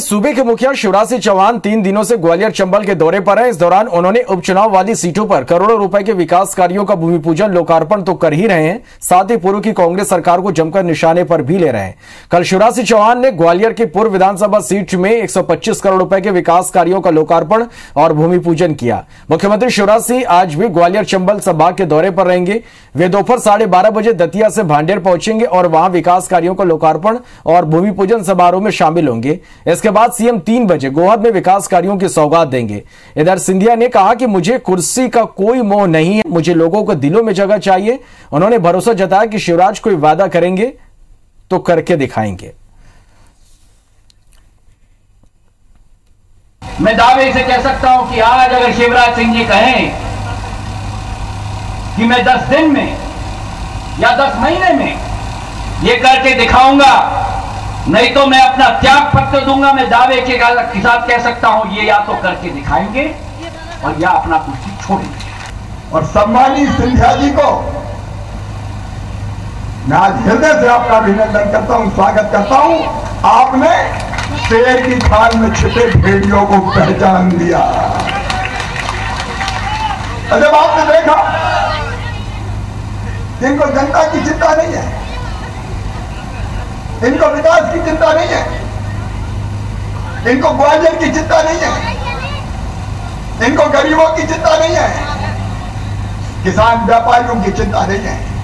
सूबे के मुखिया शिवराज सिंह चौहान तीन दिनों से ग्वालियर चंबल के दौरे पर हैं। इस दौरान उन्होंने उपचुनाव वाली सीटों पर करोड़ों रुपए के विकास कार्यों का भूमि पूजन, लोकार्पण तो कर ही रहे हैं। साथ ही पूर्व की कांग्रेस सरकार को जमकर निशाने पर भी ले रहे हैं। कल शिवराज सिंह चौहान ने ग्वालियर की पूर्व विधानसभा सीट में एक सौ पच्चीस करोड़ रुपए के विकास कार्यो का लोकार्पण और भूमि पूजन किया। मुख्यमंत्री शिवराज सिंह आज भी ग्वालियर चंबल संभाग के दौरे पर रहेंगे। वे दोपहर साढ़े बजे दतिया से भांडेर पहुँचेंगे और वहाँ विकास कार्यो का लोकार्पण और भूमि पूजन समारोह में शामिल होंगे। इसके बाद सीएम तीन बजे गोहद में विकास कार्यों की सौगात देंगे। इधर सिंधिया ने कहा कि मुझे कुर्सी का कोई मोह नहीं है, मुझे लोगों को दिलों में जगह चाहिए। उन्होंने भरोसा जताया कि शिवराज कोई वादा करेंगे तो करके दिखाएँगे। मैं दावे से कह सकता हूँ कि आज अगर शिवराज सिंह जी कहें कि मैं दस दिन में या दस महीने में ये करके दिखाऊँगा नहीं तो मैं अपना त्याग पत्र दूँगा, मैं दावे के साथ कह सकता हूँ, ये या तो करके दिखाएँगे और या अपना कुर्सी छोड़ेंगे। और सम्मानित सिंधिया जी को मैं आज हृदय से आपका अभिनंदन करता हूँ, स्वागत करता हूँ। आपने शेर की खाल में छिपे भेड़ियों को पहचान दिया जब आपने देखा जिनको जनता की चिंता नहीं है इनको विकास की चिंता नहीं है। इनको ग्वालियर की चिंता नहीं है। इनको गरीबों की चिंता नहीं है। किसान व्यापारियों की चिंता नहीं है।